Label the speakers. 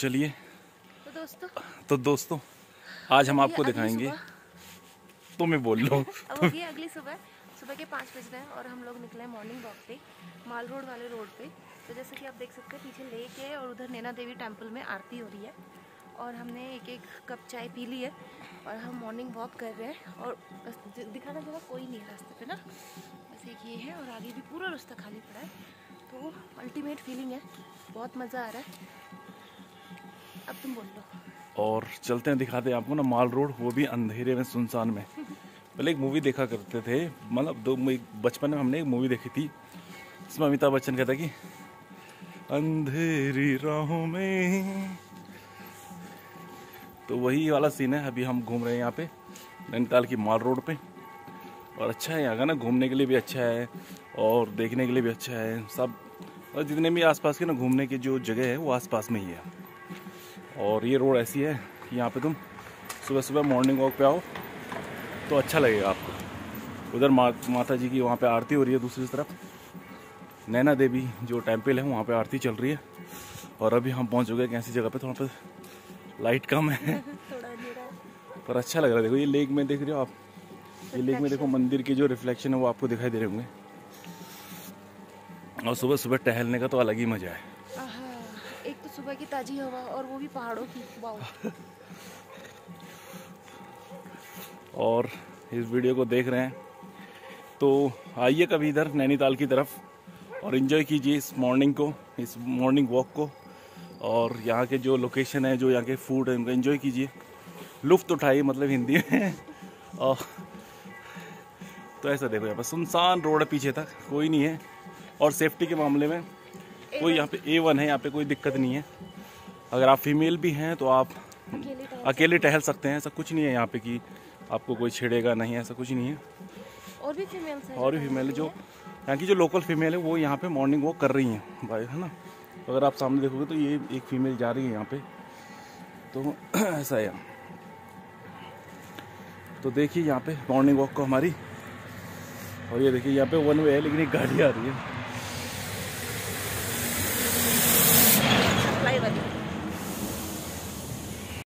Speaker 1: चलिए।
Speaker 2: तो दोस्तों।
Speaker 1: तो दोस्तों आज हम आपको दिखाएँगे।
Speaker 2: सुबह-
Speaker 1: तो मैं बोल लो
Speaker 2: अब अभी अगली सुबह सुबह के पाँच बज रहे हैं और हम लोग निकले हैं मॉर्निंग वॉक पे माल रोड वाले रोड पे। तो जैसे कि आप देख सकते हैं पीछे लेक है और उधर नैना देवी टेंपल में आरती हो रही है। और हमने एक एक कप चाय पी ली है और हम मॉर्निंग वॉक कर रहे हैं और दिखाना जगह कोई नहीं है रास्ते पे ना। बस एक ये है और आगे भी पूरा रास्ता खाली पड़ा है। तो अल्टीमेट फीलिंग है बहुत मज़ा आ रहा है। अब तुम बोल लो
Speaker 1: और चलते हैं, दिखाते हैं आपको ना, माल रोड, वो भी अंधेरे में, सुनसान में। पहले एक मूवी देखा करते थे मतलब दो बचपन में हमने एक मूवी देखी थी, जिसमें अमिताभ बच्चन कहता कि, अंधेरी राहों में। तो वही वाला सीन है, अभी हम घूम रहे हैं यहाँ पे, नैनीताल की माल रोड पे। और अच्छा है यहाँ का ना, घूमने के लिए भी अच्छा है, और देखने के लिए भी अच्छा है, सब। और जितने भी आसपास के ना, घूमने की जो जगह है, वो आसपास में ही है। और ये रोड ऐसी है कि यहाँ पे तुम सुबह सुबह मॉर्निंग वॉक पे आओ तो अच्छा लगेगा आपको। उधर मा, माता जी की वहाँ पे आरती हो रही है दूसरी तरफ़। नैना देवी जो टेंपल है वहाँ पे आरती चल रही है। और अभी हम पहुँच चुके हैं ऐसी जगह पे तो वहाँ पे लाइट कम है।
Speaker 2: थोड़ा
Speaker 1: पर अच्छा लग रहा है। देखो ये लेक में देख रहे हो आप। ये लेक में देखो मंदिर के जो रिफ्लेक्शन है वो आपको दिखाई दे रहे होंगे। और सुबह सुबह टहलने का तो अलग ही मज़ा है।
Speaker 2: एक तो सुबह की ताजी हवा और वो भी पहाड़ों की
Speaker 1: और इस वीडियो को देख रहे हैं। तो आइए कभी इधर नैनीताल की तरफ़ और इन्जॉय कीजिए इस मॉर्निंग को, इस मॉर्निंग वॉक को। और यहाँ के जो लोकेशन है, जो यहाँ के फ़ूड है, उनको एंजॉय कीजिए। लुफ्त उठाइए मतलब हिंदी में। और तो ऐसा देखो यहाँ पर, सुनसान रोड है पीछे तक, कोई नहीं है। और सेफ्टी के मामले में कोई यहाँ पे ए वन है यहाँ पे कोई दिक्कत नहीं है। अगर आप फीमेल भी हैं तो आप
Speaker 2: अकेले टहल
Speaker 1: सकते हैं। ऐसा कुछ नहीं है यहाँ पे कि आपको कोई छेड़ेगा नहीं ऐसा कुछ नहीं है।
Speaker 2: और भी फीमेल्स हैं
Speaker 1: और भी फीमेल जो यहाँ की जो लोकल फीमेल है वो यहाँ पे मॉर्निंग वॉक कर रही हैं भाई है ना? तो अगर आप सामने देखोगे तो ये एक फीमेल जा रही है यहाँ पे। तो ऐसा है। तो देखिए यहाँ पे मॉर्निंग वॉक को हमारी। और ये देखिए यहाँ पे वन वे है लेकिन एक गाड़ी आ रही है।